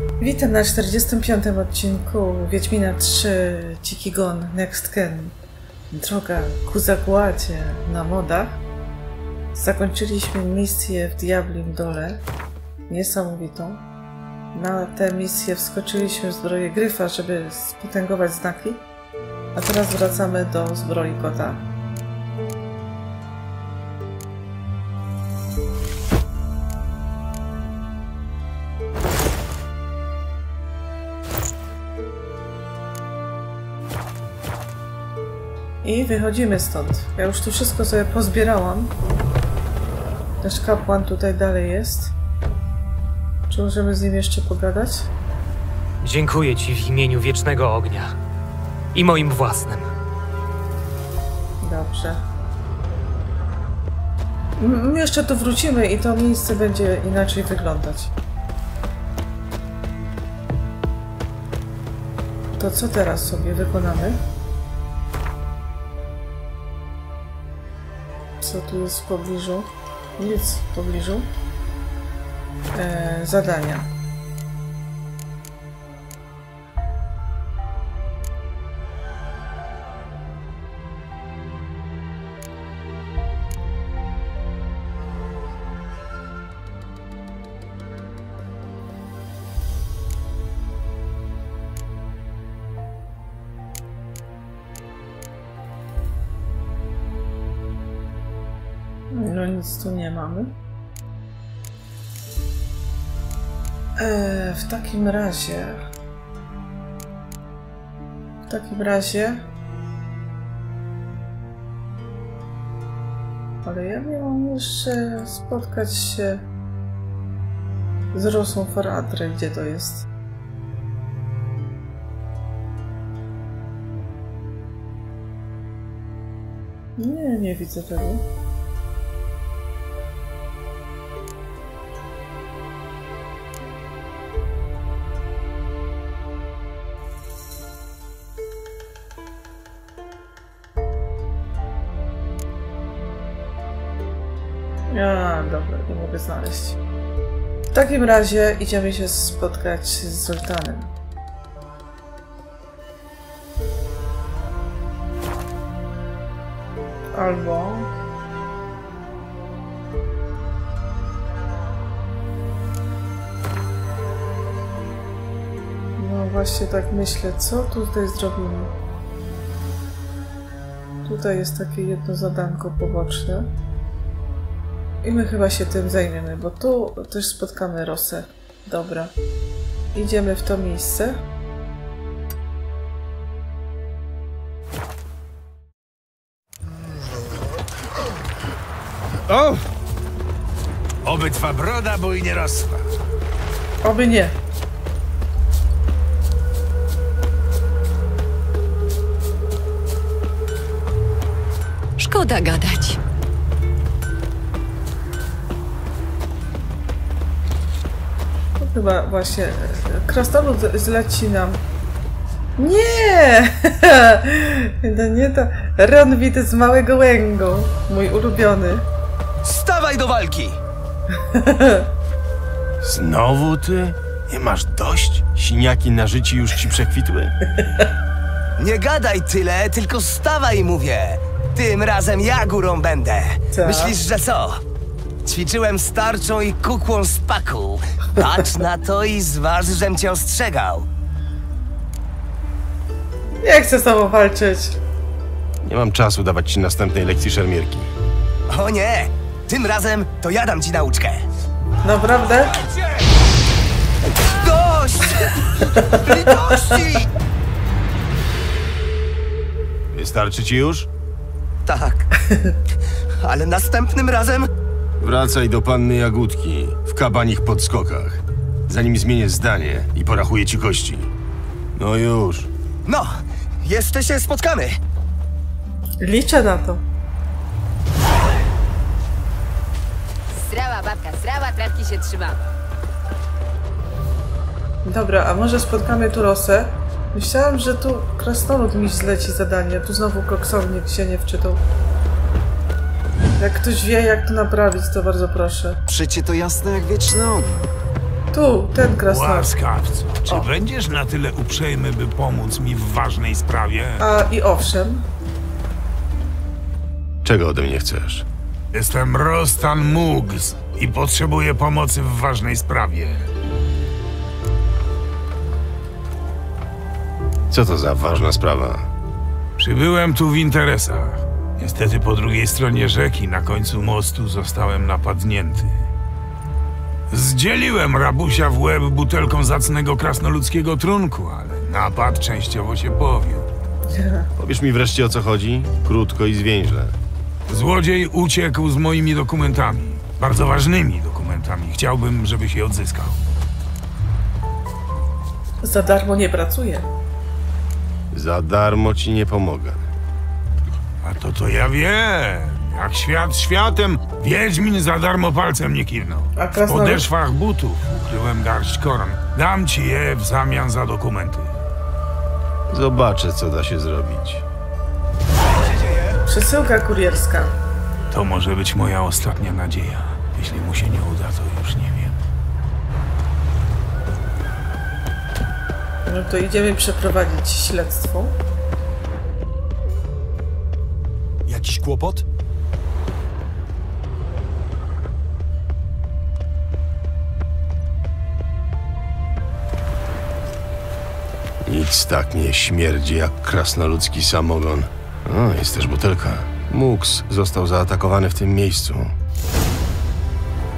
Witam na 45. odcinku Wiedźmina 3 Dziki Gon Next Gen. Droga ku zagładzie na modach. Zakończyliśmy misję w Diablim Dole. Niesamowitą. Na tę misję wskoczyliśmy w zbroję Gryfa, żeby spotęgować znaki. A teraz wracamy do zbroi kota. I wychodzimy stąd. Ja już tu wszystko sobie pozbierałam. Nasz kapłan tutaj dalej jest. Czy możemy z nim jeszcze pogadać? Dziękuję ci w imieniu wiecznego ognia i moim własnym. Dobrze. M- My jeszcze tu wrócimy i to miejsce będzie inaczej wyglądać. To co teraz sobie wykonamy? Co tu jest w pobliżu? Nic w pobliżu. E, zadania. E, w takim razie. W takim razie. Ale ja miałam jeszcze spotkać się z Rosą Faradre. Gdzie to jest? Nie, nie widzę tego. Znaleźć. W takim razie idziemy się spotkać z Zoltanem. Albo... No właśnie tak myślę, co tutaj zrobimy? Tutaj jest takie jedno zadanko poboczne. I my chyba się tym zajmiemy, bo tu też spotkamy Rosę. Dobra. Idziemy w to miejsce. O! Oby twa broda bój nie rosła. Oby nie. Szkoda gadać. Chyba właśnie krasnolud zleci nam. Nie! to nie to. Ronwit z Małego Łęgu. Mój ulubiony. Stawaj do walki! Znowu ty? Nie masz dość? Siniaki na życiu już ci przekwitły? Nie gadaj tyle, tylko stawaj, mówię. Tym razem ja górą będę. Co? Myślisz, że co? Ćwiczyłem starczą i kukłą z paku. Patrz na to i zważ, żem cię ostrzegał. Nie chcę z tobą walczyć. Nie mam czasu dawać ci następnej lekcji szermierki. O nie! Tym razem to ja dam ci nauczkę. Naprawdę? Dość! Litości! Wystarczy ci już? Tak. Ale następnym razem Wracaj do panny Jagódki w kabanich podskokach. Zanim zmienię zdanie i porachuję ci kości. No już. No, jeszcze się spotkamy. Liczę na to. Zdrała babka, zdrała, tratki się trzymała. Dobra, a może spotkamy tu Rosę? Myślałam, że tu krasnolud mi zleci zadanie, tu znowu koksownik się nie wczytał. Jak ktoś wie, jak to naprawić, to bardzo proszę. Przecie to jasne jak wieczny ogień. Tu, ten krasnolud. Łaskawco, czy O. będziesz na tyle uprzejmy, by pomóc mi w ważnej sprawie? A i owszem, Czego ode mnie chcesz? Jestem Rostan Mugs i potrzebuję pomocy w ważnej sprawie. Co to za ważna sprawa? Przybyłem tu w interesach. Niestety po drugiej stronie rzeki, na końcu mostu, zostałem napadnięty. Zdzieliłem rabusia w łeb butelką zacnego krasnoludzkiego trunku, ale napad częściowo się powiódł. Powiesz mi wreszcie o co chodzi? Krótko i zwięźle. Złodziej uciekł z moimi dokumentami. Bardzo ważnymi dokumentami. Chciałbym, żebyś je odzyskał. za darmo nie pracuje. Za darmo ci nie pomogę. A to to ja wiem. Jak świat światem, Wiedźmin za darmo palcem nie kiwnął. A W krasnolud? podeszwach butów ukryłem garść koron. Dam ci je w zamian za dokumenty. Zobaczę, co da się zrobić. Przesyłka kurierska. To może być moja ostatnia nadzieja. Jeśli mu się nie uda, to już nie wiem. No to idziemy przeprowadzić śledztwo. Jakiś kłopot? Nic tak nie śmierdzi jak krasnoludzki samogon. O, jest też butelka. Mux został zaatakowany w tym miejscu.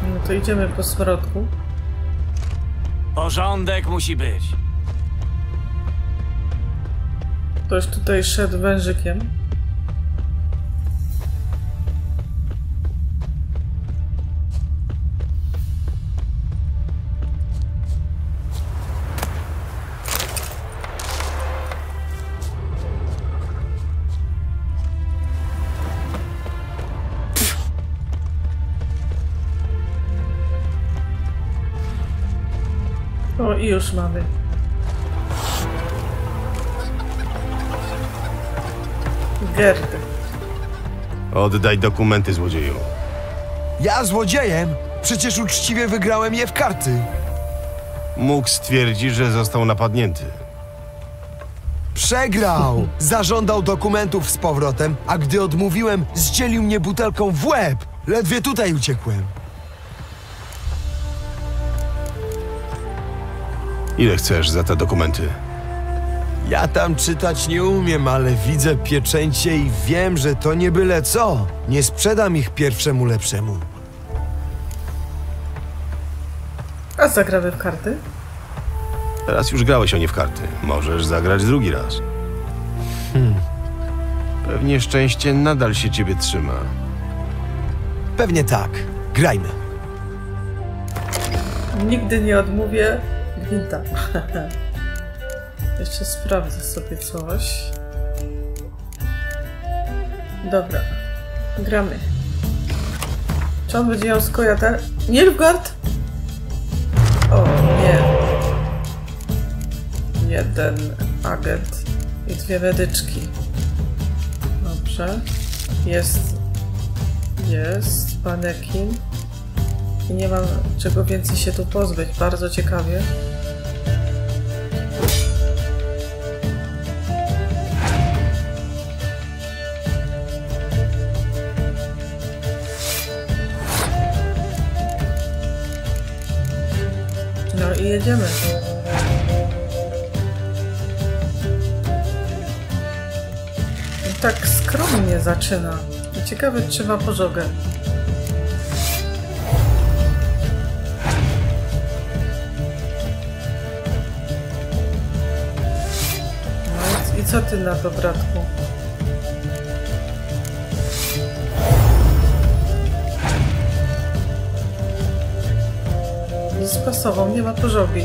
No to idziemy po smrodku. Porządek musi być. Ktoś tutaj szedł wężykiem. O, i już mamy. Gerd. Oddaj dokumenty, złodzieju. Ja złodziejem? Przecież uczciwie wygrałem je w karty. Mux twierdzi, że został napadnięty. Przegrał! Zażądał dokumentów z powrotem, a gdy odmówiłem, zdzielił mnie butelką w łeb. Ledwie tutaj uciekłem. Ile chcesz za te dokumenty? Ja tam czytać nie umiem, ale widzę pieczęcie i wiem, że to nie byle co. Nie sprzedam ich pierwszemu lepszemu. A zagramy w karty? Teraz już grałeś o nie w karty. Możesz zagrać drugi raz. Hmm. Pewnie szczęście nadal się ciebie trzyma. Pewnie tak. Grajmy. Nigdy nie odmówię gwinta. Jeszcze sprawdzę sobie coś. Dobra. Gramy. Czy on będzie miał skojatę? Nilfgaard? O nie. Jeden agent i dwie medyczki. Dobrze. Jest. Jest. Panekin. I nie mam czego więcej się tu pozbyć. Bardzo ciekawie. Jedziemy. Tak skromnie zaczyna. Ciekawe, czy ma pożogę. No i co ty na to, bratku? Nie spasował, nie ma pożogi.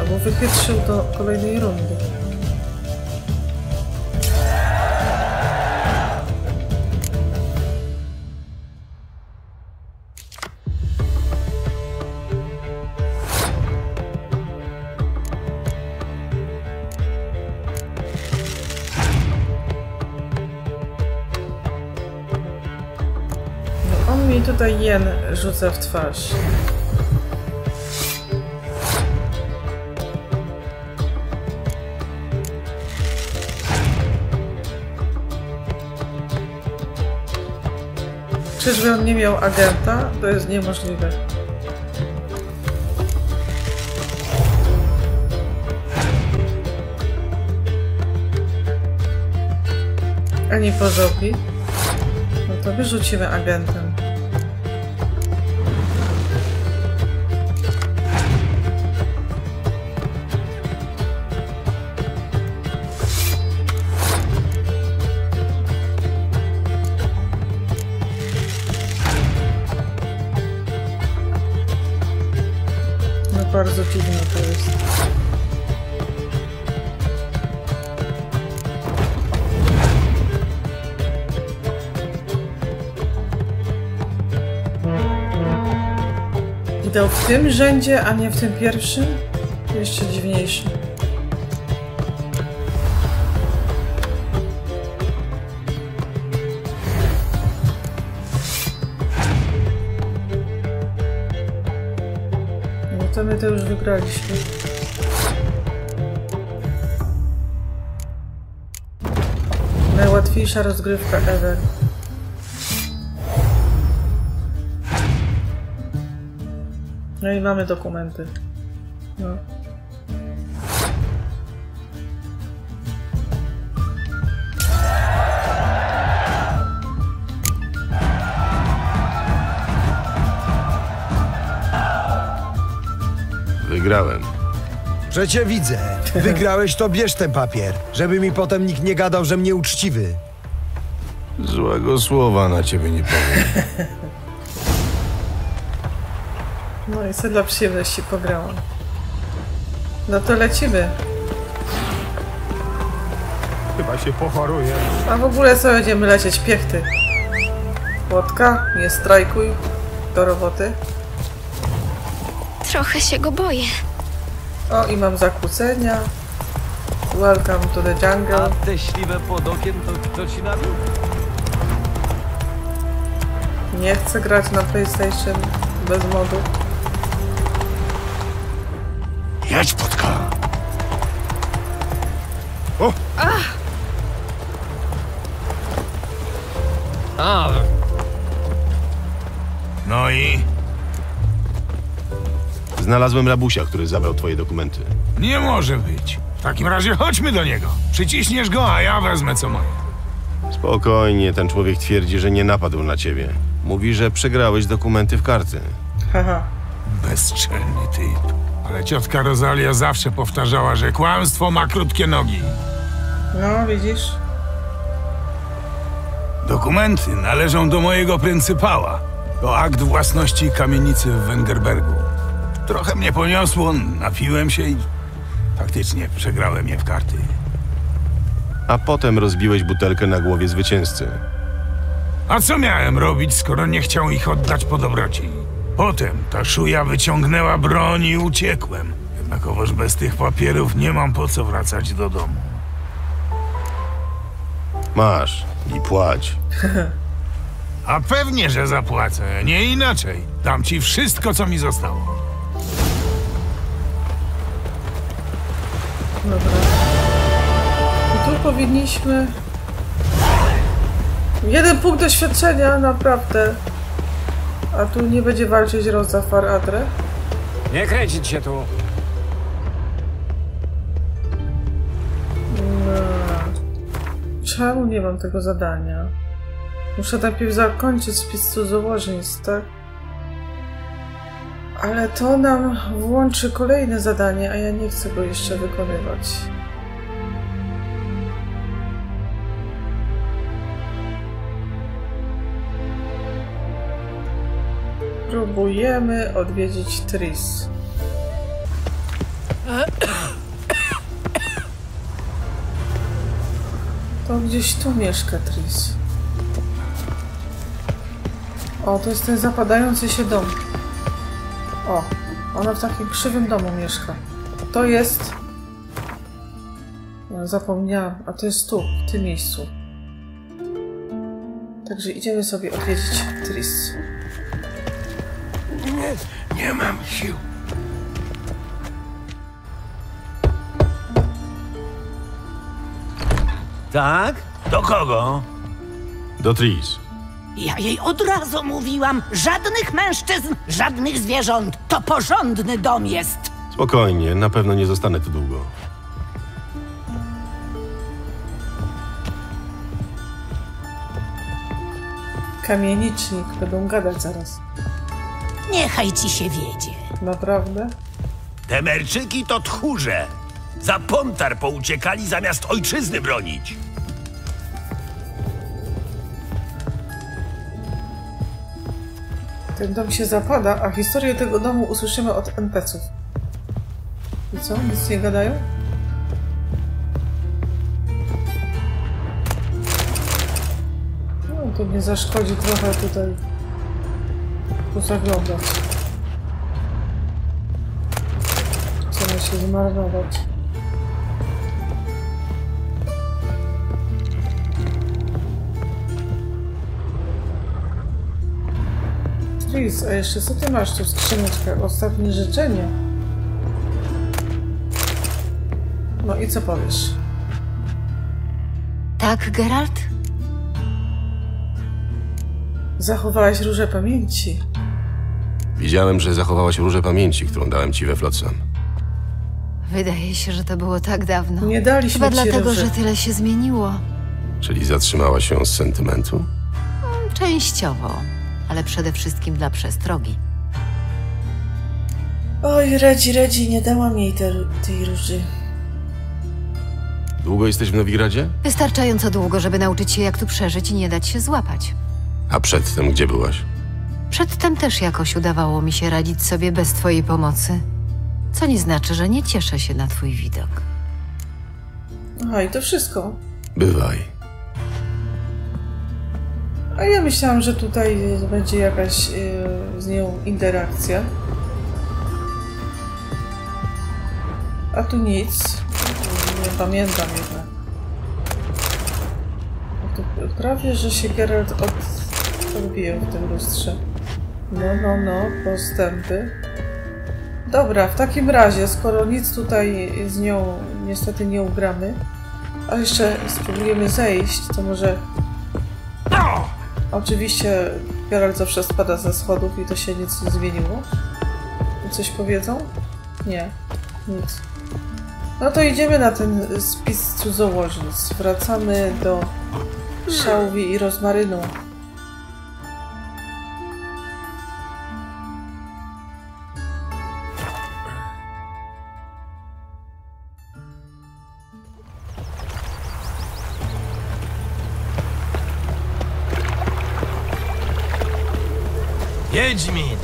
Albo wychytrzył do kolejnej rundy. No on mi tutaj jen rzuca w twarz. Czyżby on nie miał agenta? To jest niemożliwe. Ani pożogi? No to wyrzucimy agentem. I dał w tym rzędzie, a nie w tym pierwszym? Jeszcze dziwniejszy. No to my to już wygraliśmy. Najłatwiejsza rozgrywka ever. No i mamy dokumenty. No. Wygrałem. Przecie widzę. Wygrałeś, to bierz ten papier, żeby mi potem nikt nie gadał, że mnie uczciwy. Złego słowa na ciebie nie powiem. I co dla przyjemności pograłam. No to lecimy. Chyba się pochoruję. A w ogóle co będziemy lecieć? Piechty. Łotka, nie strajkuj. Do roboty. Trochę się go boję. O, i mam zakłócenia. Welcome to the jungle. te śliwe pod okiem to kto ci nabił? Nie chcę grać na PlayStation bez modu. Jedź, Potka. A, No i Znalazłem rabusia, który zabrał twoje dokumenty. nie może być. W takim razie chodźmy do niego. Przyciśniesz go, a ja wezmę co moje. Spokojnie, ten człowiek twierdzi, że nie napadł na ciebie. Mówi, że przegrałeś dokumenty w karty. Haha. Bezczelny typ. Ale ciotka Rosalia zawsze powtarzała, że kłamstwo ma krótkie nogi. No, widzisz? Dokumenty należą do mojego pryncypała. To akt własności kamienicy w Wengerbergu. Trochę mnie poniosło, napiłem się i faktycznie przegrałem je w karty. A potem rozbiłeś butelkę na głowie zwycięzcy. A co miałem robić, skoro nie chciał ich oddać po dobroci? Potem ta szuja wyciągnęła broń i uciekłem. Jednakowoż bez tych papierów nie mam po co wracać do domu. Masz i płać. A pewnie, że zapłacę, nie inaczej. Dam ci wszystko, co mi zostało. Dobra. I tu powinniśmy... Jeden punkt doświadczenia, naprawdę. A tu nie będzie walczyć Rosa Faradre? nie kręcić się tu. No. Czemu nie mam tego zadania? Muszę najpierw zakończyć spis cudzołożnic, tak? Ale to nam włączy kolejne zadanie, a ja nie chcę go jeszcze wykonywać. Próbujemy odwiedzić Tris. To gdzieś tu mieszka Tris. O, to jest ten zapadający się dom. O, ona w takim krzywym domu mieszka. To jest... Ja zapomniałam, a to jest tu, w tym miejscu. Także idziemy sobie odwiedzić Tris. Nie, mam sił. Tak? Do kogo? Do Tris. Ja jej od razu mówiłam, żadnych mężczyzn, żadnych zwierząt. To porządny dom jest. Spokojnie, na pewno nie zostanę tu długo. Kamienicznik, będą gadać zaraz. Niechaj ci się wiedzie. Naprawdę? Temerczyki to tchórze. Za pontar pouciekali zamiast ojczyzny bronić. Ten dom się zapada, a historię tego domu usłyszymy od NPC-ów. I co? Nic nie gadają? No, to nie zaszkodzi trochę tutaj pozaglądać. Ma się zmarnować? Tris, a jeszcze co ty masz tu w skrzyneczkach? Ostatnie życzenie. No i co powiesz? Tak, Geralt? Zachowałaś różę pamięci. Widziałem, że zachowałaś różę pamięci, którą dałem ci we Flotsam. Wydaje się, że to było tak dawno. Nie daliśmy Chyba ci dlatego, róży. że tyle się zmieniło. Czyli zatrzymałaś się z sentymentu? Częściowo, ale przede wszystkim dla przestrogi. Oj, Redzi, Redzi, nie dałam jej te, tej róży. Długo jesteś w Nowigradzie? Wystarczająco długo, żeby nauczyć się, jak tu przeżyć i nie dać się złapać. A przedtem gdzie byłaś? Przedtem też jakoś udawało mi się radzić sobie bez twojej pomocy. Co nie znaczy, że nie cieszę się na twój widok. Aha, i to wszystko. Bywaj. A ja myślałam, że tutaj y, będzie jakaś y, z nią interakcja. A tu nic. Nie pamiętam jednak. Prawie, że się Geralt od, odbił w tym lustrze. No, no, no, postępy. Dobra, w takim razie, skoro nic tutaj z nią niestety nie ugramy, a jeszcze spróbujemy zejść, to może Oczywiście Geralt zawsze spada ze schodów i to się nic nie zmieniło. Coś powiedzą? Nie, nic. No to idziemy na ten spis cudzołożnic. Wracamy do szałwi i rozmarynu. Wiedźmin!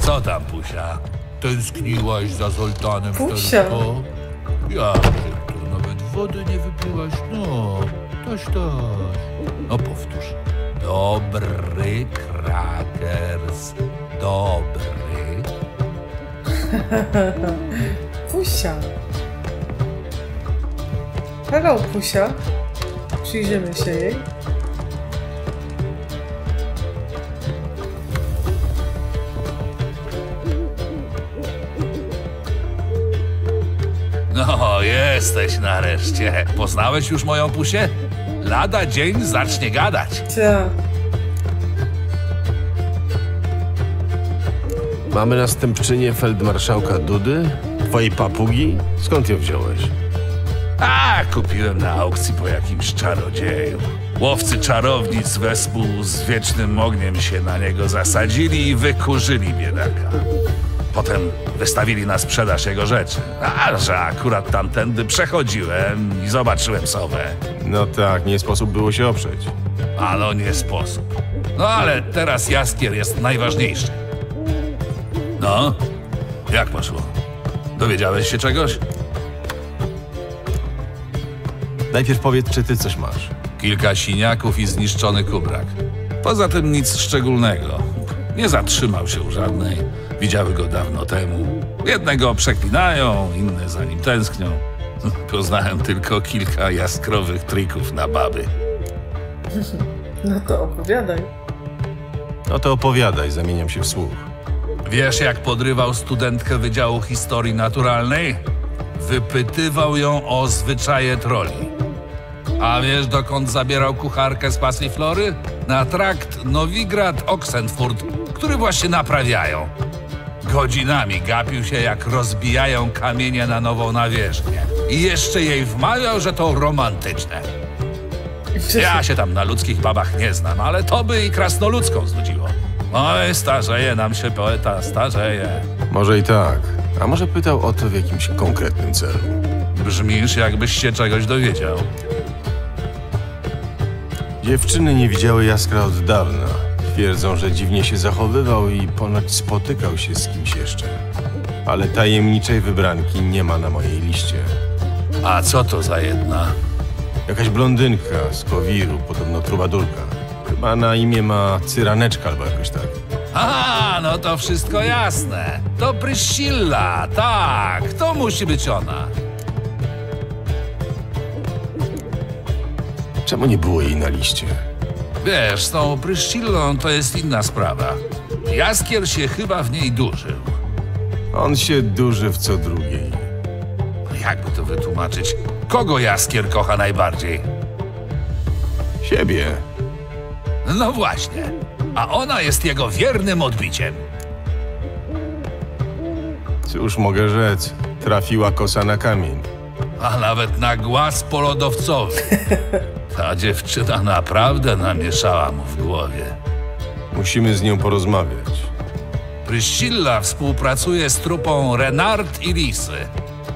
Co tam, Pusia? Tęskniłaś za Zoltanem Pusia. Terko? Ja, że to nawet wody nie wypiłaś. No, toś, toś. No powtórz. Dobry krakers. Dobry. Pusia. Hello, Pusia. Przyjrzymy się jej. No, jesteś nareszcie. Poznałeś już moją pusię? Lada dzień zacznie gadać. Ta. Mamy następczynię feldmarszałka Dudy? Twojej papugi? Skąd ją wziąłeś? Kupiłem na aukcji po jakimś czarodzieju. Łowcy czarownic wespół z wiecznym ogniem się na niego zasadzili i wykurzyli biedaka. Potem wystawili na sprzedaż jego rzeczy. A że akurat tamtędy przechodziłem i zobaczyłem sowę. No tak, nie sposób było się oprzeć. Ale nie sposób. No ale teraz jaskier jest najważniejszy. No, jak poszło? Dowiedziałeś się czegoś? Najpierw powiedz, czy ty coś masz. Kilka siniaków i zniszczony kubrak. Poza tym nic szczególnego. Nie zatrzymał się u żadnej. Widziały go dawno temu. Jednego przeklinają, inne za nim tęsknią. Poznałem tylko kilka jaskrowych trików na baby. No to opowiadaj. No to opowiadaj, zamieniam się w słuch. Wiesz, jak podrywał studentkę Wydziału Historii Naturalnej? Wypytywał ją o zwyczaje troli. A wiesz, dokąd zabierał kucharkę z Pasiflory? Na trakt Nowigrad-Oxenfurt, który właśnie naprawiają. Godzinami gapił się, jak rozbijają kamienie na nową nawierzchnię. I jeszcze jej wmawiał, że to romantyczne. Ja się tam na ludzkich babach nie znam, ale to by i krasnoludzką znudziło. Oj, starzeje nam się poeta, starzeje. Może i tak. A może pytał o to w jakimś konkretnym celu. Brzmisz, jakbyś się czegoś dowiedział. Dziewczyny nie widziały Jaskra od dawna. Twierdzą, że dziwnie się zachowywał i ponoć spotykał się z kimś jeszcze. Ale tajemniczej wybranki nie ma na mojej liście. A co to za jedna? Jakaś blondynka z Kowiru, podobno trubadurka. Chyba na imię ma Cyraneczka albo jakoś tak. A, no to wszystko jasne. To Pryszcilla, tak, to musi być ona. Czemu nie było jej na liście? Wiesz, z tą Pryszcillą to jest inna sprawa. Jaskier się chyba w niej durzył. On się duży w co drugiej. Jakby to wytłumaczyć? Kogo Jaskier kocha najbardziej? Siebie. No właśnie. A ona jest jego wiernym odbiciem. Cóż mogę rzec? Trafiła kosa na kamień. A nawet na głaz polodowcowy. Ta dziewczyna naprawdę namieszała mu w głowie. Musimy z nią porozmawiać. Pryszcilla współpracuje z trupą Renard i Lisy.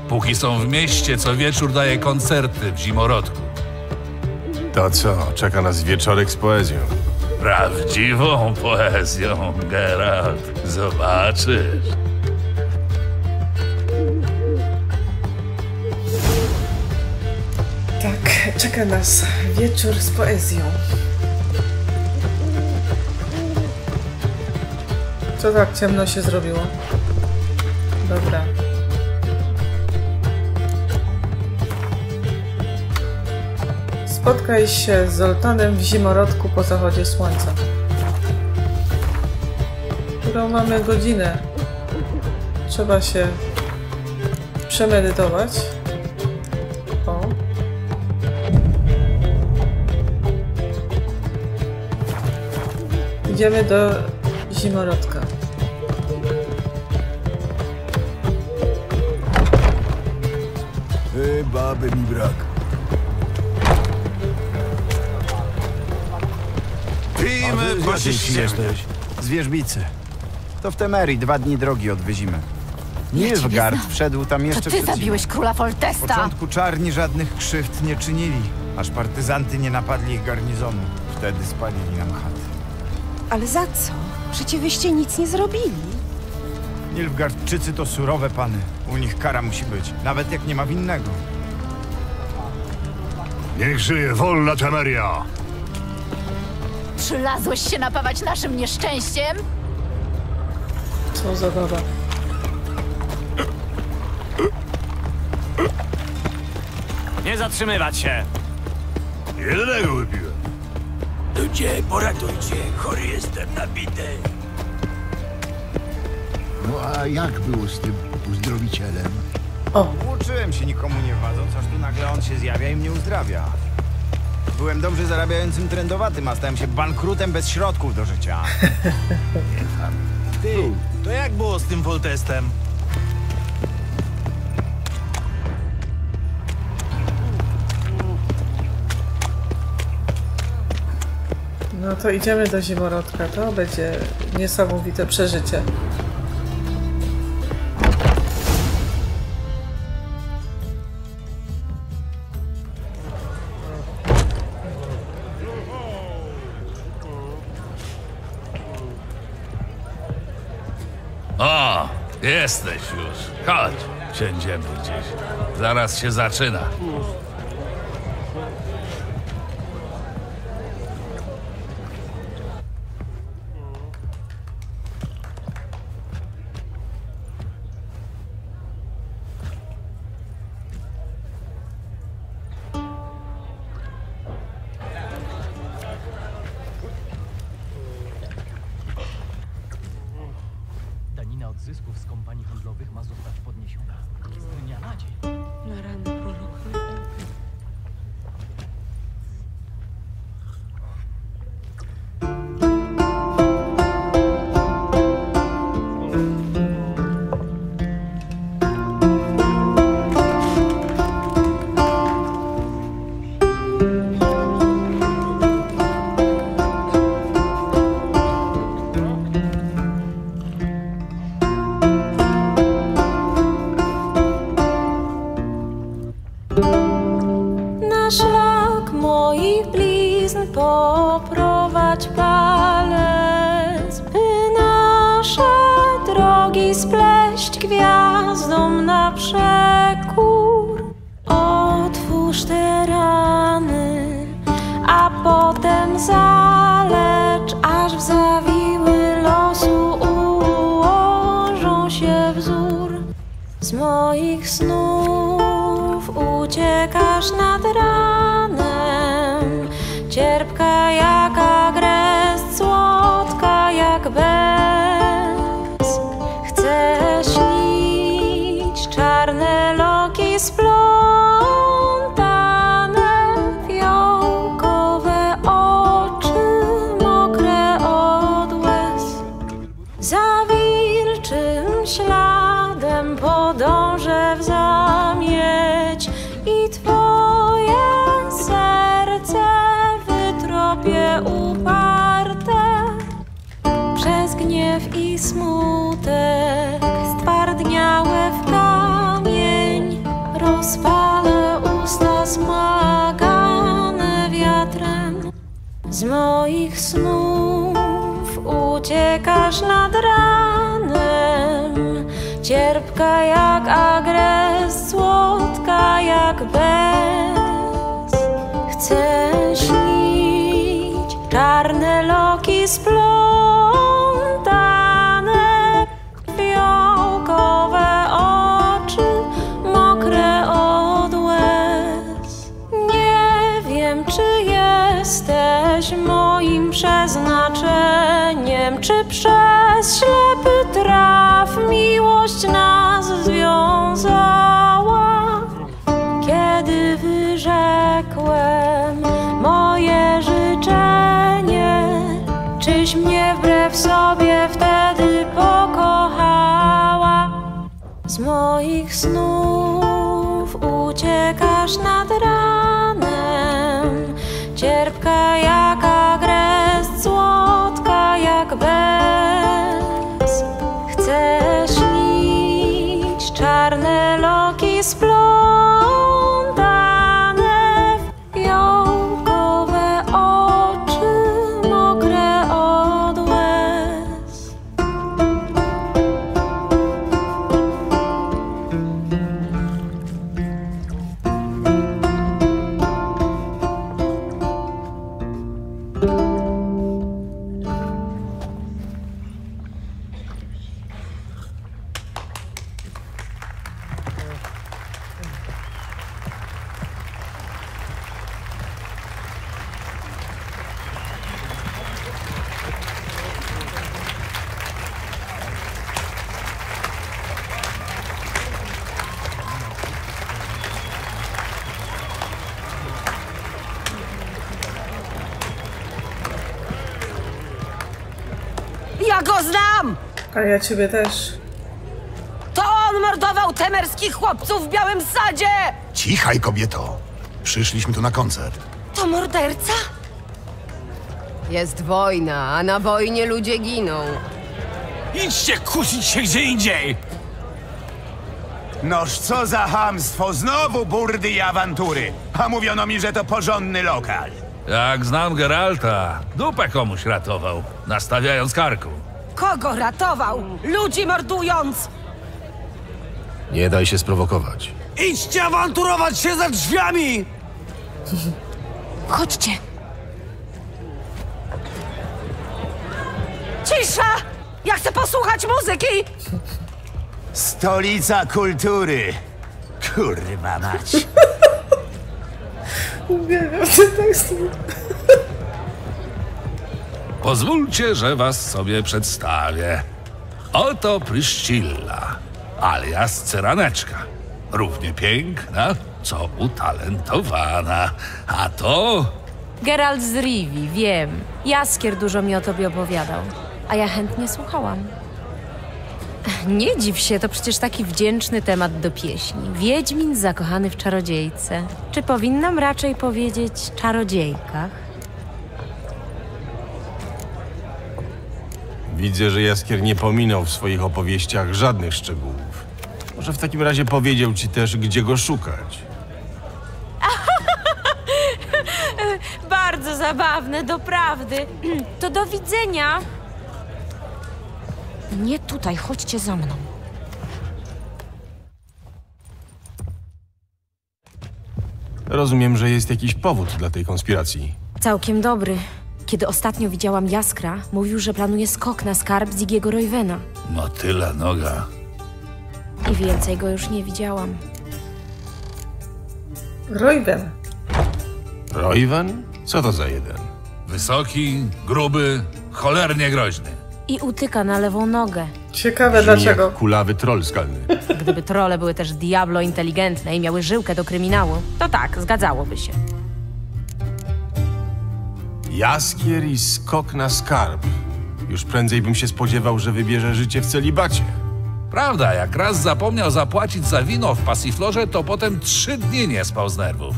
Póki są w mieście, co wieczór daje koncerty w zimorodku. To co? Czeka nas wieczorek z poezją. Prawdziwą poezją, Geralt. Zobaczysz. Tak, czeka nas wieczór z poezją. Co tak ciemno się zrobiło? Dobra. Spotkaj się z Zoltanem w zimorodku po zachodzie słońca. Którą mamy godzinę. Trzeba się przemedytować. Idziemy do zimorodka. Chyba by mi brak. Pijmy, się ściemnia. Z Wierzbicy. To w Temerii, dwa dni drogi odwyzimy. Nilfgaard wszedł tam To jeszcze ty przed zimą. zabiłeś króla W Foltesta! początku czarni żadnych krzywd nie czynili, aż partyzanty nie napadli ich garnizonu. Wtedy spalili nam chaty. Ale za co? Przecież wyście nic nie zrobili. Nilfgaardczycy to surowe pany. U nich kara musi być, nawet jak nie ma winnego. Niech żyje wolna Temeria! Przylazłeś się napawać naszym nieszczęściem? Co za baba. Nie zatrzymywać się! Jednego wypiłem. Ludzie, poratujcie, chory jestem nabity. No a jak było z tym uzdrowicielem? Uczyłem się nikomu nie wadząc, aż tu nagle on się zjawia i mnie uzdrawia. Byłem dobrze zarabiającym trendowatym, a stałem się bankrutem bez środków do życia. Ty, to jak było z tym Foltestem? No to idziemy do zimorodka. To będzie niesamowite przeżycie. O, jesteś już. Chodź, siędziemy gdzieś. Zaraz się zaczyna. Ja go znam! A ja ciebie też. To on mordował temerskich chłopców w Białym Sadzie! Cichaj, kobieto. Przyszliśmy tu na koncert. To morderca? Jest wojna, a na wojnie ludzie giną. Idźcie kusić się gdzie indziej! Noż co za hamstwo, znowu burdy i awantury. A mówiono mi, że to porządny lokal. Jak znam Geralta, dupę komuś ratował, nastawiając karku. Kogo ratował? Ludzi mordując! Nie daj się sprowokować. Idźcie awanturować się za drzwiami! Chodźcie! Cisza! Ja chcę posłuchać muzyki! Stolica kultury. Kurwa mać. Uwielbiam ten tekst. Pozwólcie, że was sobie przedstawię. Oto Pryszcilla, alias Ceraneczka. Równie piękna, co utalentowana. A to Geralt z Rivi, wiem. Jaskier dużo mi o tobie opowiadał, a ja chętnie słuchałam. Nie dziw się, to przecież taki wdzięczny temat do pieśni. Wiedźmin zakochany w czarodziejce. Czy powinnam raczej powiedzieć czarodziejkach? Widzę, że Jaskier nie pominął w swoich opowieściach żadnych szczegółów. Może w takim razie powiedział ci też, gdzie go szukać. Bardzo zabawne, doprawdy. To do widzenia. Nie tutaj, chodźcie za mną. Rozumiem, że jest jakiś powód dla tej konspiracji. Całkiem dobry. Kiedy ostatnio widziałam Jaskra, mówił, że planuje skok na skarb Zigiego Roywena. motyla noga. I więcej go już nie widziałam. Royven. Royven? Co to za jeden? Wysoki, gruby, cholernie groźny. I utyka na lewą nogę. Ciekawe Brzmi dlaczego. jak kulawy troll skalny. Gdyby trole były też diablo inteligentne i miały żyłkę do kryminału, to tak, zgadzałoby się. Jaskier i skok na skarb. Już prędzej bym się spodziewał, że wybierze życie w celibacie. Prawda, jak raz zapomniał zapłacić za wino w pasiflorze, to potem trzy dni nie spał z nerwów.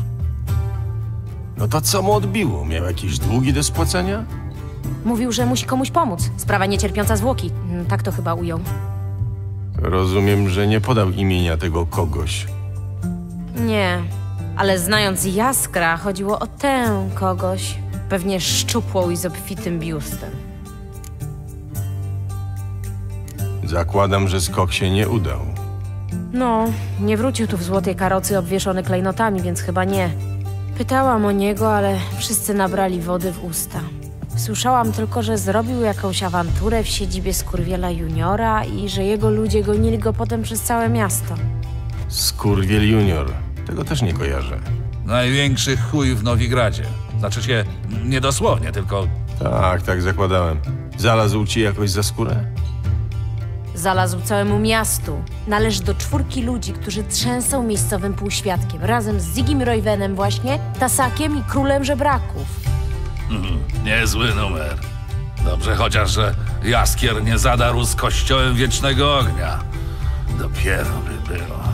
No to co mu odbiło? Miał jakieś długi do spłacenia? Mówił, że musi komuś pomóc. Sprawa niecierpiąca zwłoki. Mm, Tak to chyba ujął. Rozumiem, że nie podał imienia tego kogoś. Nie, ale znając Jaskra, chodziło o tę kogoś. Pewnie szczupłą i z obfitym biustem. Zakładam, że skok się nie udał. No, nie wrócił tu w złotej karocy obwieszony klejnotami, więc chyba nie. Pytałam o niego, ale wszyscy nabrali wody w usta. Słyszałam tylko, że zrobił jakąś awanturę w siedzibie Skurwiela Juniora i że jego ludzie gonili go potem przez całe miasto. Skurwiel Junior. Tego też nie kojarzę. Największy chuj w Nowigradzie. Znaczy się, nie dosłownie, tylko Tak, tak zakładałem. Zalazł ci jakoś za skórę? Zalazł całemu miastu. Należy do czwórki ludzi, którzy trzęsą miejscowym półświadkiem, razem z Zigim Royvenem właśnie, Tasakiem i królem żebraków. mhm, niezły numer. Dobrze chociaż, że Jaskier nie zadarł z kościołem wiecznego ognia. Dopiero by było.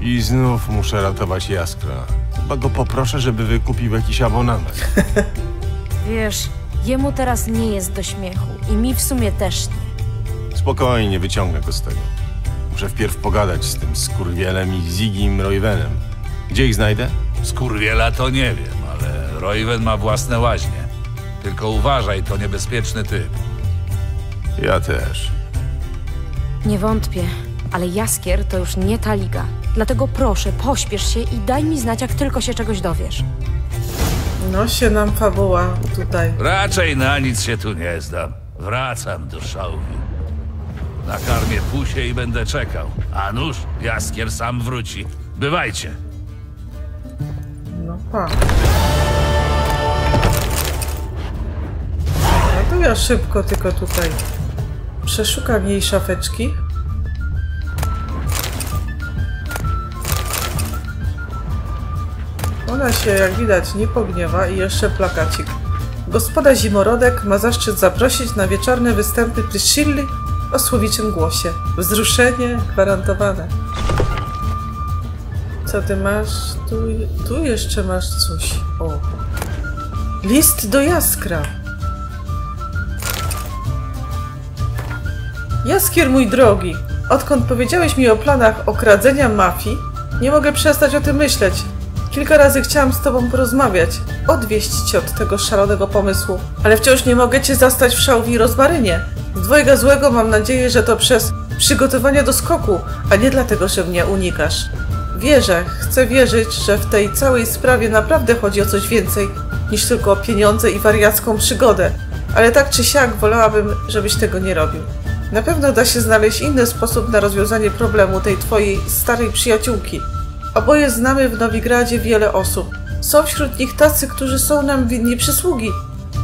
I znów muszę ratować Jaskra. Chyba go poproszę, żeby wykupił jakiś abonament. Wiesz, jemu teraz nie jest do śmiechu i mi w sumie też nie. Spokojnie, wyciągnę go z tego. Muszę wpierw pogadać z tym skurwielem i Zigim Royvenem. Gdzie ich znajdę? Skurwiela to nie wiem, ale Royven ma własne łaźnie. Tylko uważaj, to niebezpieczny typ. Ja też. Nie wątpię, ale Jaskier to już nie ta liga. Dlatego proszę, pośpiesz się i daj mi znać, jak tylko się czegoś dowiesz. No się nam fabuła tutaj. Raczej na nic się tu nie zdam. Wracam do szałwi. Nakarmię pusie i będę czekał. A nuż, Jaskier sam wróci. Bywajcie. No pa. No to ja szybko tylko tutaj przeszukam jej szafeczki. Ona się, jak widać, nie pogniewa i jeszcze plakacik. Gospoda Zimorodek ma zaszczyt zaprosić na wieczorne występy Priscilli o słowiczym głosie. Wzruszenie gwarantowane. Co ty masz? Tu, tu jeszcze masz coś. O. List do Jaskra. Jaskier, mój drogi, odkąd powiedziałeś mi o planach okradzenia mafii, nie mogę przestać o tym myśleć. Kilka razy chciałam z tobą porozmawiać, odwieść cię od tego szalonego pomysłu, ale wciąż nie mogę cię zastać w szałwi i rozmarynie. Z dwojga złego mam nadzieję, że to przez przygotowania do skoku, a nie dlatego, że mnie unikasz. Wierzę, chcę wierzyć, że w tej całej sprawie naprawdę chodzi o coś więcej niż tylko o pieniądze i wariacką przygodę, ale tak czy siak wolałabym, żebyś tego nie robił. Na pewno da się znaleźć inny sposób na rozwiązanie problemu tej twojej starej przyjaciółki. Oboje znamy w Nowigradzie wiele osób. Są wśród nich tacy, którzy są nam winni przysługi.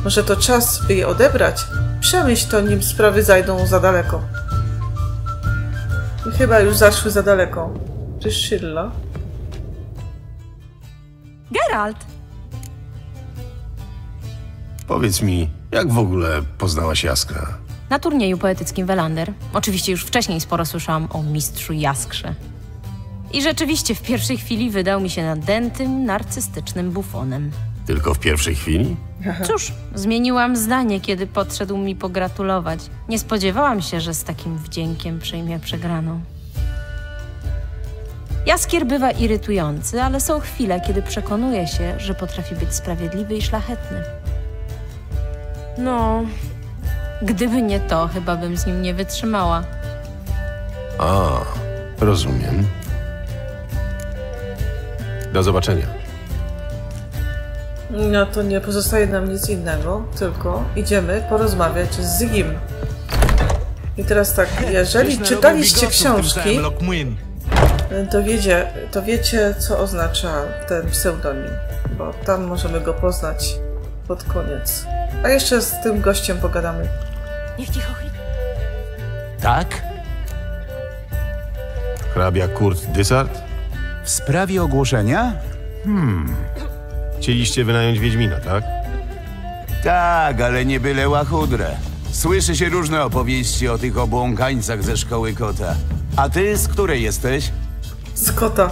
Może to czas, by je odebrać? Przemyśl to, nim sprawy zajdą za daleko. I chyba już zaszły za daleko. Czy Shilla? Geralt! Powiedz mi, jak w ogóle poznałaś Jaskra? Na turnieju poetyckim Welander. Oczywiście już wcześniej sporo słyszałam o mistrzu Jaskrze. I rzeczywiście w pierwszej chwili wydał mi się nadętym, narcystycznym bufonem. Tylko w pierwszej chwili? Cóż, zmieniłam zdanie, kiedy podszedł mi pogratulować. Nie spodziewałam się, że z takim wdziękiem przyjmie przegraną. Jaskier bywa irytujący, ale są chwile, kiedy przekonuje się, że potrafi być sprawiedliwy i szlachetny. No, gdyby nie to, chyba bym z nim nie wytrzymała. A, rozumiem. Do zobaczenia. No to nie pozostaje nam nic innego, tylko idziemy porozmawiać z Zigim. I teraz tak, jeżeli czytaliście książki, to wiecie, to wiecie, co oznacza ten pseudonim, bo tam możemy go poznać pod koniec. A jeszcze z tym gościem pogadamy. Niech cicho Tak? Hrabia Kurt Dysart? W sprawie ogłoszenia? Hmm. Chcieliście wynająć Wiedźmina, tak? Tak, ale nie byle łachudrę. Słyszy się różne opowieści o tych obłąkańcach ze szkoły kota. A ty z której jesteś? Z kota.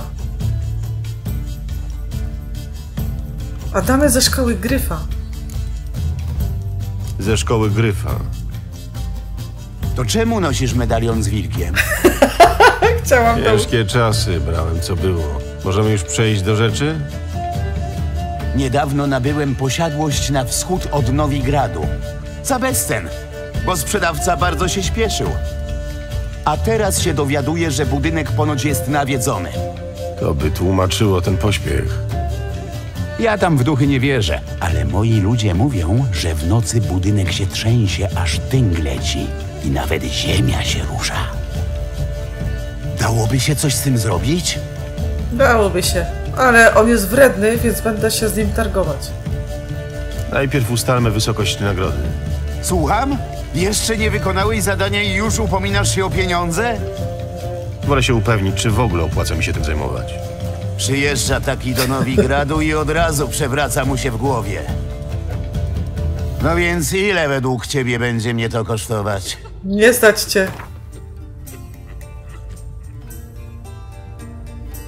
Adamy ze szkoły Gryfa. Ze szkoły Gryfa. To czemu nosisz medalion z wilkiem? Chciałam to... Ciężkie czasy brałem, co było. Możemy już przejść do rzeczy? Niedawno nabyłem posiadłość na wschód od Nowigradu. Za bezcen, bo sprzedawca bardzo się śpieszył. A teraz się dowiaduję, że budynek ponoć jest nawiedzony. To by tłumaczyło ten pośpiech. Ja tam w duchy nie wierzę, ale moi ludzie mówią, że w nocy budynek się trzęsie, aż dynk leci i nawet ziemia się rusza. Dałoby się coś z tym zrobić? Dałoby się. Ale on jest wredny, więc będę się z nim targować. Najpierw ustalmy wysokość nagrody. Słucham? Jeszcze nie wykonałeś zadania i już upominasz się o pieniądze? Wolę się upewnić, czy w ogóle opłaca mi się tym zajmować. Przyjeżdża taki do Nowigradu i od razu przewraca mu się w głowie. No więc ile według ciebie będzie mnie to kosztować? Nie stać cię.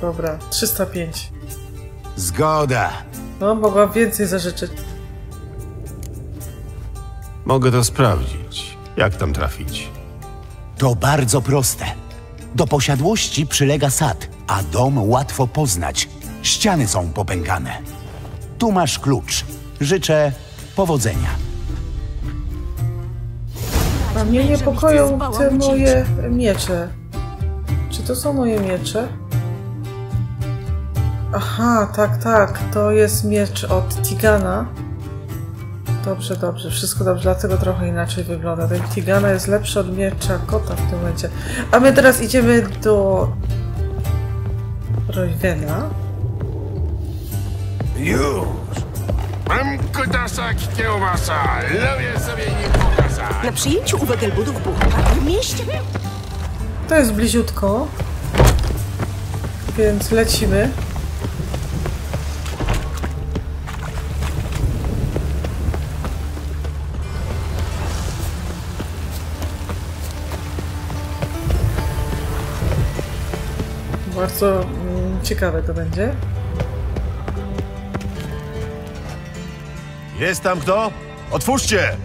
Dobra, 305. Zgoda. No, mogłam więcej zażyczyć. Mogę to sprawdzić. Jak tam trafić? To bardzo proste. Do posiadłości przylega sad, a dom łatwo poznać. Ściany są popękane. Tu masz klucz. Życzę powodzenia. A mnie niepokoją te moje miecze. Czy to są moje miecze? Aha, tak, tak. To jest miecz od Tigana. Dobrze, dobrze. Wszystko dobrze, dlatego trochę inaczej wygląda. Ten Tigana jest lepszy od miecza kota w tym momencie. A my teraz idziemy do... Roywena. Już! Mam kutasak kiełbasa, lubię sobie nim pokazać. Na przyjęciu u Wegelbudów było w mieście. To jest bliziutko. Więc lecimy. Bardzo mm, ciekawe to będzie. Jest tam kto? Otwórzcie!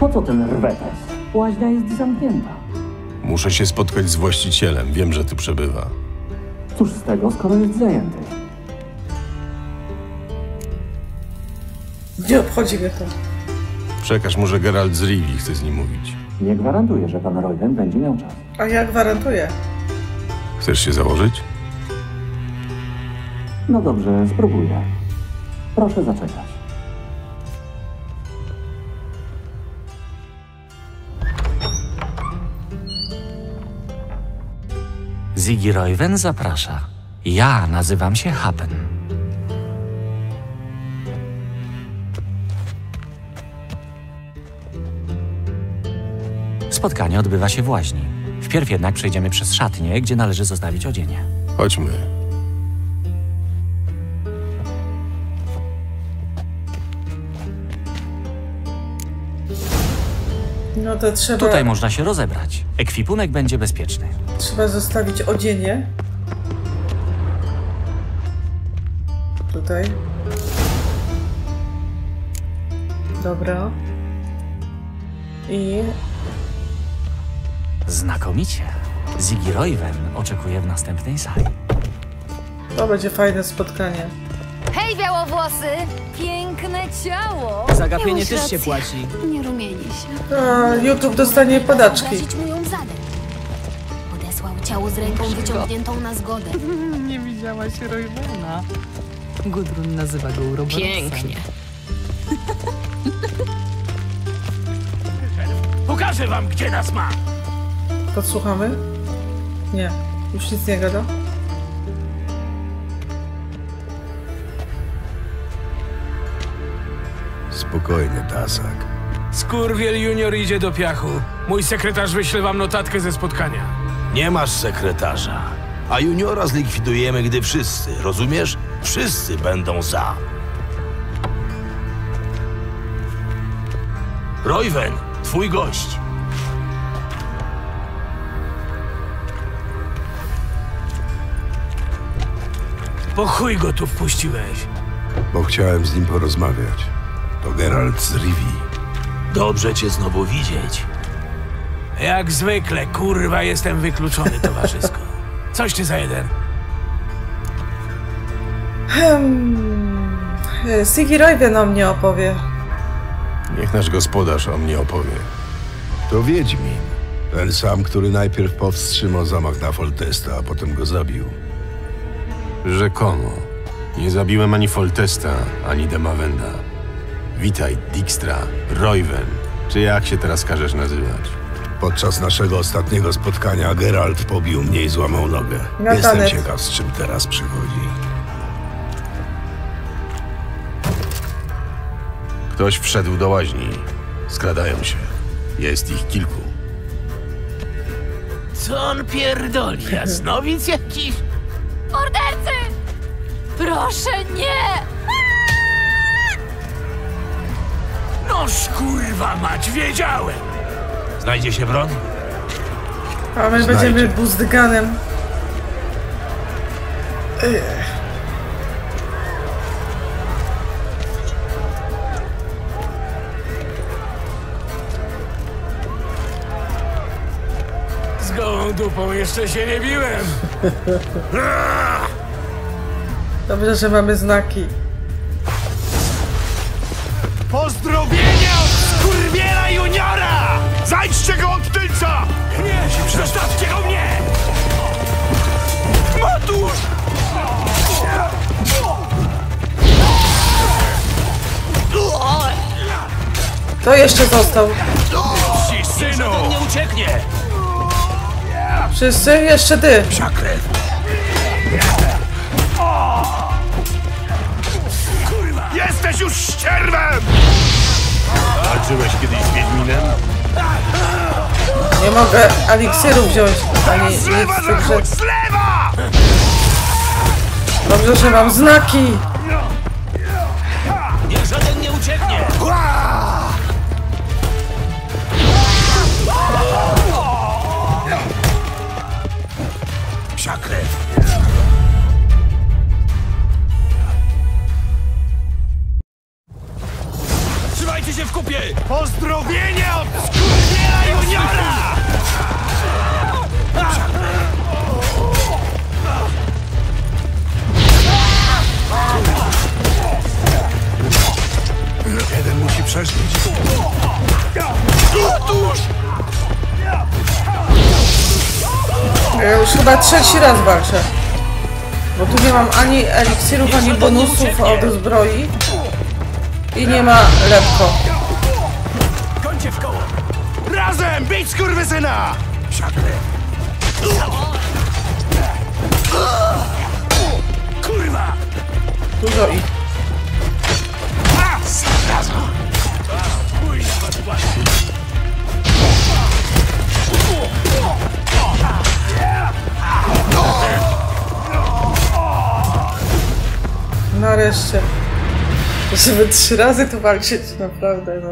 Po co ten rwetes? Łaźnia jest zamknięta. Muszę się spotkać z właścicielem. Wiem, że tu przebywa. Cóż z tego, skoro jest zajęty? Nie obchodzi mnie to. Przekaż mu, że Geralt z Rivi chce z nim mówić. Nie gwarantuję, że pan Royden będzie miał czas. A ja gwarantuję. Chcesz się założyć? No dobrze, spróbuję. Proszę zaczekać. Ziggy Royven zaprasza. Ja nazywam się Hapen. Spotkanie odbywa się w łaźni. Wpierw jednak przejdziemy przez szatnię, gdzie należy zostawić odzienie. Chodźmy. No to trzeba, Tutaj można się rozebrać. Ekwipunek będzie bezpieczny. trzeba zostawić odzienie. Tutaj. Dobra. I Znakomicie. Ziggy Royven oczekuje w następnej sali. to będzie fajne spotkanie. Hej, białowłosy! Piękne ciało! Za gapienie Miałeś też się rację. płaci. Nie rumieni się. A, YouTube dostanie podaczki. Zadek. Odesłał ciało z ręką wyciągniętą na zgodę. Nie widziałaś Roywena. Gudrun nazywa go urobonosem. Pięknie. Pokażę wam, gdzie nas ma! Podsłuchamy? Nie. Już nic nie gada? Spokojnie, Tasak. Skurwiel Junior idzie do piachu. Mój sekretarz wyśle wam notatkę ze spotkania. Nie masz sekretarza. A juniora zlikwidujemy, gdy wszyscy, rozumiesz? Wszyscy będą za. Royven, twój gość. Po chuj go tu wpuściłeś. Bo chciałem z nim porozmawiać. To Geralt z Rivi. Dobrze cię znowu widzieć. Jak zwykle, kurwa, jestem wykluczony towarzysko. Coś ty za jeden. Hmm. e, Royven o mnie opowie. Niech nasz gospodarz o mnie opowie. To Wiedźmin. Ten sam, który najpierw powstrzymał zamach na Foltesta, a potem go zabił. Rzekomo. Nie zabiłem ani Foltesta, ani Demawenda. Witaj, Dijkstra, Royven, czy jak się teraz każesz nazywać? Podczas naszego ostatniego spotkania Geralt pobił mnie i złamał nogę. Natanet. Jestem ciekaw, z czym teraz przychodzi. Ktoś wszedł do łaźni. Skradają się. Jest ich kilku. Co on pierdoli? Jasnowic jakiś? Mordercy! Proszę, nie! Noż kurwa mać, wiedziałem! Znajdzie się broń? A my będziemy buzdyganem. Ech. Z gołą dupą jeszcze się nie biłem. Dobrze, że mamy znaki. Pozdrowienia od skurwiela juniora! Zajdźcie go od tylca! Nie, zostawcie go mnie! Matusz! To jeszcze został. Ci synu! nie ucieknie! Wszyscy? Jeszcze ty. Zakrew! Jesteś już ścierwem! Walczyłeś kiedyś z Wiedźminem? Nie mogę eliksirów wziąć, ani nic grze. chód, zlewa! Dobrze, że mam znaki. Niech żaden nie ucieknie! Kupie! Pozdrowienia od skurwiela juniora! Jeden musi przeżyć. Otóż! Ja już chyba trzeci raz walczę. Bo tu nie mam ani eliksirów, ani bonusów od zbroi. I nie ma lekko. Razem! Bić skurwysyna! Kurwa! Dużo ich. Zaraza! Nareszcie. Żeby trzy razy tu walczyć, naprawdę, no.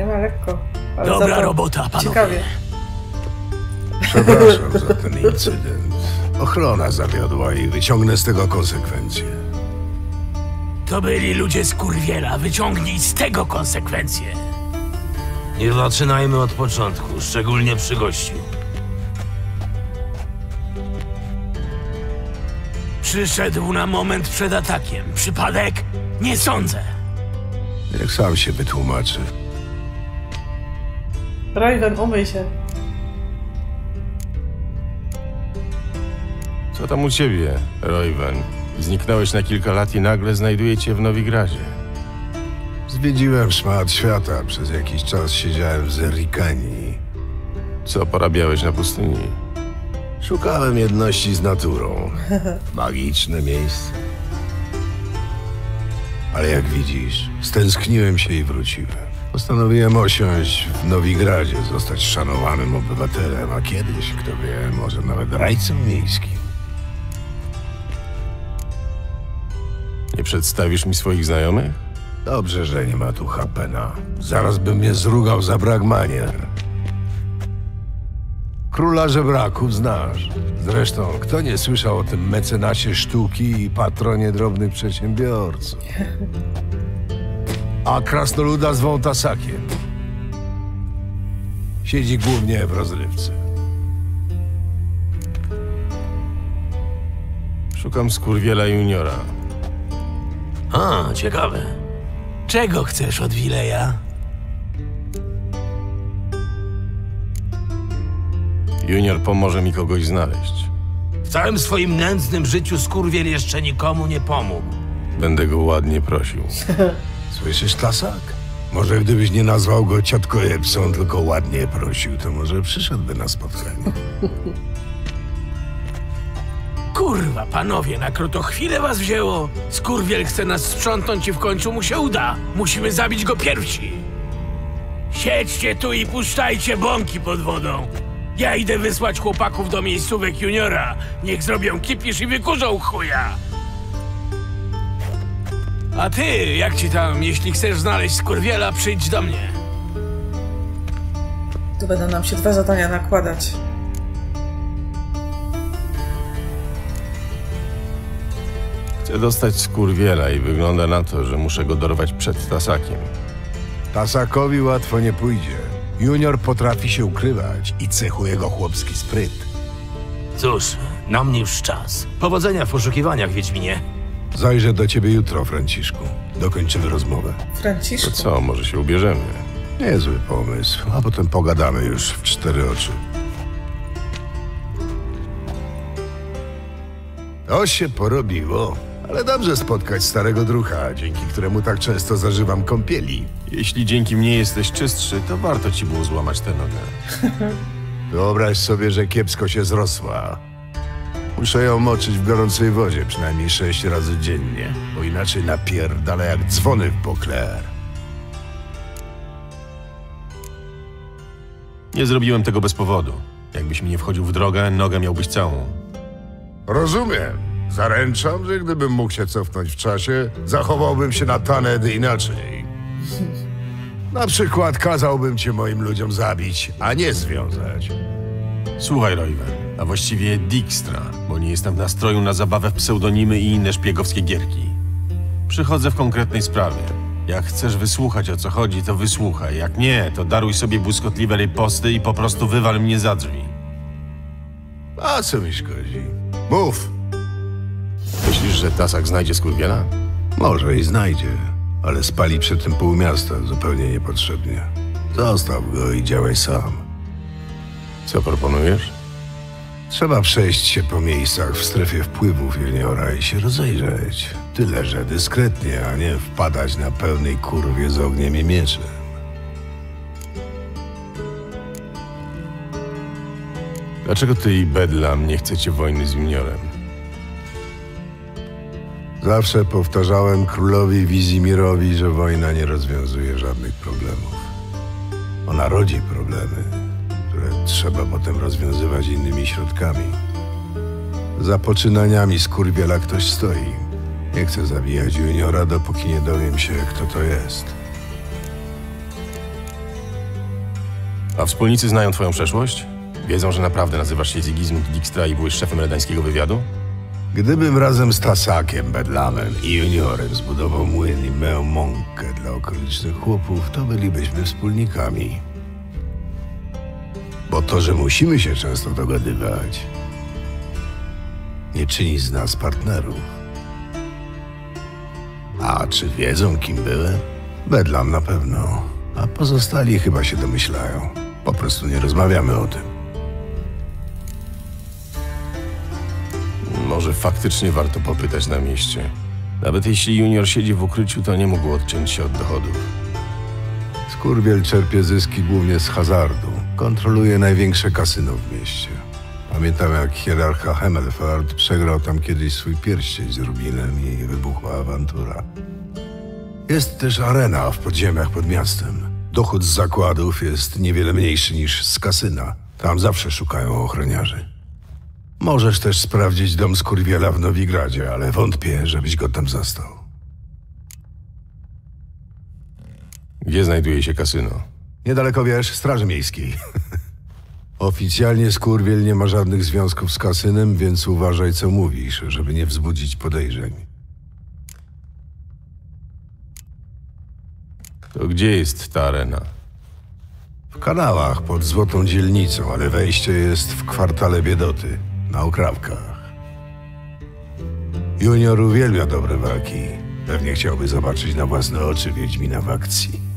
Nie ma lekko. Ale Dobra robota, panowie. Ciekawie. Przepraszam za ten incydent. Ochrona zawiodła i wyciągnę z tego konsekwencje. To byli ludzie z kurwiela. Wyciągnij z tego konsekwencje. Nie zaczynajmy od początku, szczególnie przy gościu. Przyszedł na moment przed atakiem. Przypadek? Nie sądzę. Niech sam się wytłumaczy. Raven, umyj się. Co tam u ciebie, Royven? Zniknąłeś na kilka lat i nagle znajduję cię w Nowigradzie. Zwiedziłem szmat świata. Przez jakiś czas siedziałem w Zerikanii. Co porabiałeś na pustyni? Szukałem jedności z naturą. Magiczne miejsce. Ale jak widzisz, stęskniłem się i wróciłem. Postanowiłem osiąść w Nowigradzie, zostać szanowanym obywatelem, a kiedyś, kto wie, może nawet rajcem miejskim. Nie przedstawisz mi swoich znajomych? Dobrze, że nie ma tu Hapena. Zaraz by mnie zrugał za brak manier. Króla żebraków znasz. Zresztą, kto nie słyszał o tym mecenasie sztuki i patronie drobnych przedsiębiorców? A krasnoluda zwą Tasakiem. Siedzi głównie w rozrywce. Szukam skurwiela juniora. A, ciekawe. Czego chcesz od Wileja? Junior pomoże mi kogoś znaleźć. W całym swoim nędznym życiu skurwiel jeszcze nikomu nie pomógł. Będę go ładnie prosił. Słyszysz, Tasak? Może gdybyś nie nazwał go ciotko Jepsą, tylko ładnie prosił, to może przyszedłby na spotkanie. Kurwa, panowie, na krótko chwilę was wzięło. Skurwiel chce nas sprzątnąć i w końcu mu się uda. Musimy zabić go pierwsi. Siedźcie tu i puszczajcie bąki pod wodą. Ja idę wysłać chłopaków do miejscówek juniora. Niech zrobią kipisz i wykurzą chuja. A ty, jak ci tam, jeśli chcesz znaleźć skurwiela, przyjdź do mnie. Tu będą nam się dwa zadania nakładać. Chcę dostać skurwiela i wygląda na to, że muszę go dorwać przed tasakiem. Tasakowi łatwo nie pójdzie. Junior potrafi się ukrywać i cechuje go chłopski spryt. Cóż, na mnie już czas. Powodzenia w poszukiwaniach, Wiedźminie. Zajrzę do ciebie jutro, Franciszku. Dokończymy rozmowę. Franciszku. To co, może się ubierzemy? Niezły pomysł, a potem pogadamy już w cztery oczy. To się porobiło, ale dobrze spotkać starego drucha, dzięki któremu tak często zażywam kąpieli. Jeśli dzięki mnie jesteś czystszy, to warto ci było złamać tę nogę. Wyobraź sobie, że kiepsko się zrosła. Muszę ją moczyć w gorącej wodzie przynajmniej sześć razy dziennie, bo inaczej napierdala jak dzwony w pokler. Nie zrobiłem tego bez powodu. Jakbyś mi nie wchodził w drogę, nogę miałbyś całą. Rozumiem. Zaręczam, że gdybym mógł się cofnąć w czasie, zachowałbym się na Taned inaczej. Na przykład kazałbym cię moim ludziom zabić, a nie związać. Słuchaj, Royven, a właściwie Dijkstra, bo nie jestem w nastroju na zabawę w pseudonimy i inne szpiegowskie gierki. Przychodzę w konkretnej sprawie. Jak chcesz wysłuchać o co chodzi, to wysłuchaj. Jak nie, to daruj sobie błyskotliwe riposty i po prostu wywal mnie za drzwi. A co mi szkodzi? Mów! Myślisz, że Tasak znajdzie skurwiela? Może i znajdzie, ale spali przy tym pół miasta zupełnie niepotrzebnie. Zostaw go i działaj sam. Co proponujesz? Trzeba przejść się po miejscach w strefie wpływów juniora i się rozejrzeć. Tyle, że dyskretnie, a nie wpadać na pełnej kurwie z ogniem i mieczem. Dlaczego ty i Bedlam nie chcecie wojny z Juniorem? Zawsze powtarzałem królowi Wizimirowi, że wojna nie rozwiązuje żadnych problemów. Ona rodzi problemy, które trzeba potem rozwiązywać innymi środkami. Za poczynaniami skurwiela ktoś stoi. Nie chcę zabijać juniora, dopóki nie dowiem się, kto to jest. A wspólnicy znają twoją przeszłość? Wiedzą, że naprawdę nazywasz się Zigizmund Dijkstra i byłeś szefem redańskiego wywiadu? Gdybym razem z Tasakiem, Bedlamem i Juniorem zbudował młyn i meł mąkę dla okolicznych chłopów, to bylibyśmy wspólnikami. Bo to, że musimy się często dogadywać, nie czyni z nas partnerów. A czy wiedzą, kim byłem? Bedlam na pewno, a pozostali chyba się domyślają. Po prostu nie rozmawiamy o tym. Może faktycznie warto popytać na mieście. Nawet jeśli junior siedzi w ukryciu, to nie mógł odciąć się od dochodów. Skurwiel czerpie zyski głównie z hazardu. Kontroluje największe kasyno w mieście. Pamiętam, jak hierarcha Hemelfart przegrał tam kiedyś swój pierścień z Rubinem i wybuchła awantura. Jest też arena w podziemiach pod miastem. Dochód z zakładów jest niewiele mniejszy niż z kasyna. Tam zawsze szukają ochroniarzy. Możesz też sprawdzić dom Skurwiela w Nowigradzie, ale wątpię, żebyś go tam zastał. Gdzie znajduje się kasyno? Niedaleko wiesz, Straży Miejskiej. Oficjalnie Skurwiel nie ma żadnych związków z kasynem, więc uważaj co mówisz, żeby nie wzbudzić podejrzeń. To gdzie jest ta arena? W kanałach pod Złotą Dzielnicą, ale wejście jest w kwartale Biedoty, na Okrawkach. Junior uwielbia dobre walki. Pewnie chciałby zobaczyć na własne oczy Wiedźmina w akcji.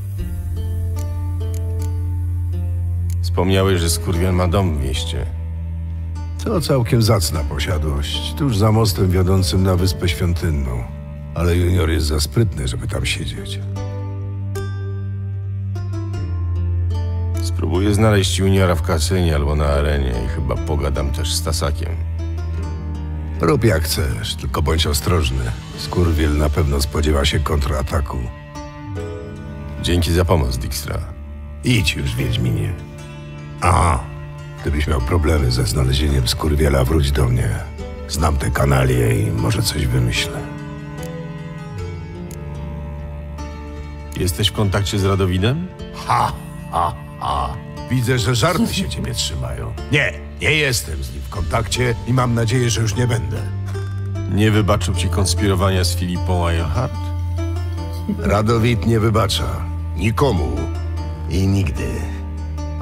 Wspomniałeś, że Skurwiel ma dom w mieście. To całkiem zacna posiadłość, tuż za mostem wiodącym na Wyspę Świątynną. Ale Junior jest za sprytny, żeby tam siedzieć. Spróbuję znaleźć juniora w kasynie albo na arenie i chyba pogadam też z Tasakiem. Rób jak chcesz, tylko bądź ostrożny. Skurwiel na pewno spodziewa się kontrataku. Dzięki za pomoc, Dijkstra. Idź już, Wiedźminie. A, gdybyś miał problemy ze znalezieniem Skurwiela, wróć do mnie. Znam te kanalie i może coś wymyślę. Jesteś w kontakcie z Radowidem? Ha, ha, ha. Widzę, że żarty się ciebie trzymają. Nie, nie jestem z nim w kontakcie i mam nadzieję, że już nie będę. Nie wybaczył ci konspirowania z Filipą Eilhart? Radowid nie wybacza. Nikomu. I nigdy.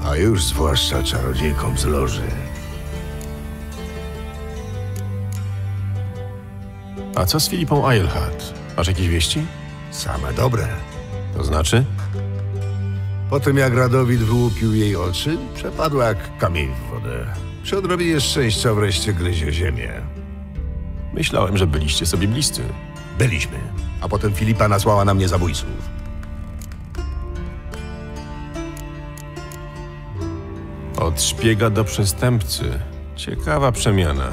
A już zwłaszcza czarodziejkom z loży. A co z Filipą Eilhart? Masz jakieś wieści? Same dobre. To znaczy? Po tym jak Radowid wyłupił jej oczy, przepadła jak kamień w wodę. Przy odrobinie szczęścia wreszcie gryzie ziemię. Myślałem, że byliście sobie bliscy. Byliśmy. A potem Filipa nasłała na mnie zabójców. Od szpiega do przestępcy. Ciekawa przemiana.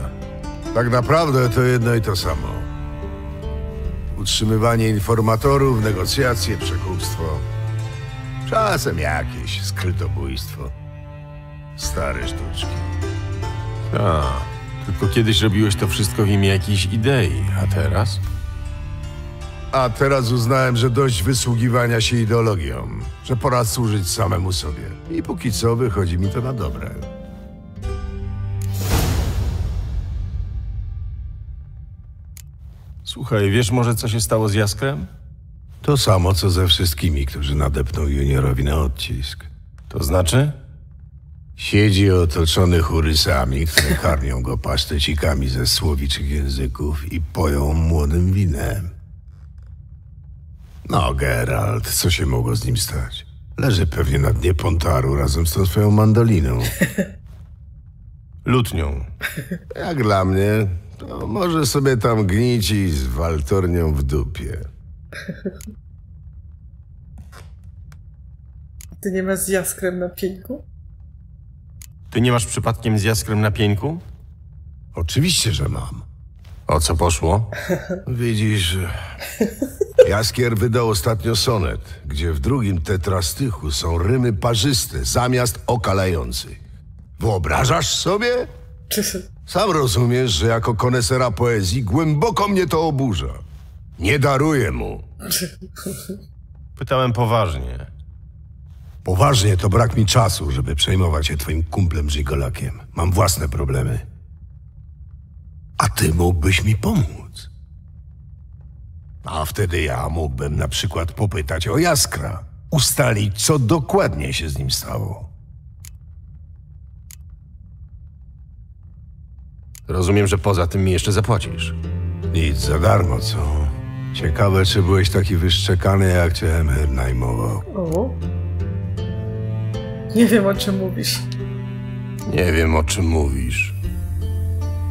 Tak naprawdę to jedno i to samo. Utrzymywanie informatorów, negocjacje, przekupstwo. Czasem jakieś skrytobójstwo. Stare sztuczki. A, tylko kiedyś robiłeś to wszystko w imię jakiejś idei, a teraz? A teraz uznałem, że dość wysługiwania się ideologią, że pora służyć samemu sobie. I póki co wychodzi mi to na dobre. Słuchaj, wiesz może co się stało z Jaskrem? To samo, co ze wszystkimi, którzy nadepną juniorowi na odcisk. To znaczy? Siedzi otoczony churysami, które karmią go pasztecikami ze słowiczych języków i poją młodym winem. No, Geralt, co się mogło z nim stać? Leży pewnie na dnie Pontaru razem z tą swoją mandoliną. Lutnią. Jak dla mnie, to może sobie tam gnić i z waltornią w dupie. Ty nie masz z jaskrem na pieńku? Ty nie masz przypadkiem z Jaskrem na pieńku? Oczywiście, że mam. O co poszło? Widzisz, Jaskier wydał ostatnio sonet, gdzie w drugim tetrastychu są rymy parzyste zamiast okalających. Wyobrażasz sobie? Sam rozumiesz, że jako konesera poezji głęboko mnie to oburza. Nie daruję mu. Pytałem poważnie. Poważnie to brak mi czasu, żeby przejmować się twoim kumplem Żigolakiem. Mam własne problemy. A ty mógłbyś mi pomóc. A wtedy ja mógłbym na przykład popytać o Jaskra. Ustalić, co dokładnie się z nim stało. Rozumiem, że poza tym mi jeszcze zapłacisz. Nic za darmo, co? Ciekawe, czy byłeś taki wyszczekany, jak cię Emir najmował. O. Nie wiem, o czym mówisz. Nie wiem, o czym mówisz.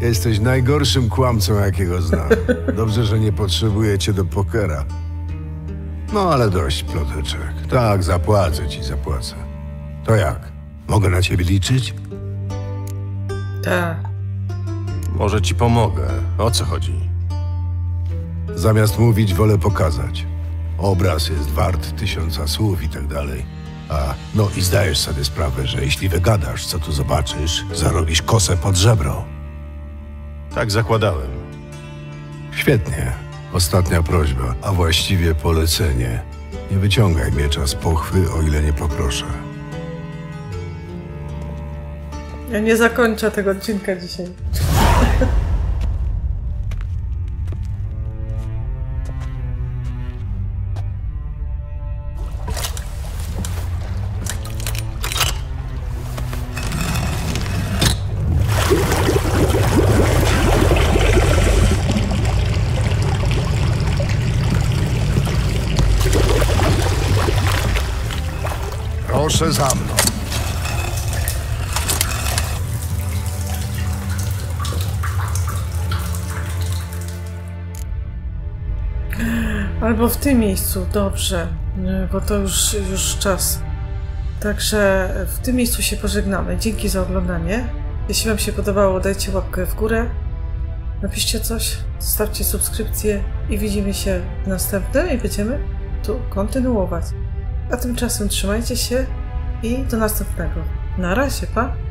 Jesteś najgorszym kłamcą, jakiego znam. Dobrze, że nie potrzebuję cię do pokera. No ale dość ploteczek. Tak, zapłacę ci, zapłacę. To jak? Mogę na ciebie liczyć? Tak. Może ci pomogę. O co chodzi? Zamiast mówić, wolę pokazać. Obraz jest wart tysiąca słów i tak dalej. A, no i zdajesz sobie sprawę, że jeśli wygadasz, co tu zobaczysz, zarobisz kosę pod żebro. Tak zakładałem. Świetnie. Ostatnia prośba, a właściwie polecenie. Nie wyciągaj miecza z pochwy, o ile nie poproszę. Ja nie zakończę tego odcinka dzisiaj. Albo w tym miejscu, dobrze, nie, bo to już, już czas. Także w tym miejscu się pożegnamy. Dzięki za oglądanie. Jeśli Wam się podobało, dajcie łapkę w górę. Napiszcie coś, zostawcie subskrypcję i widzimy się w następnym i będziemy tu kontynuować. A tymczasem trzymajcie się i do następnego. Na razie, pa!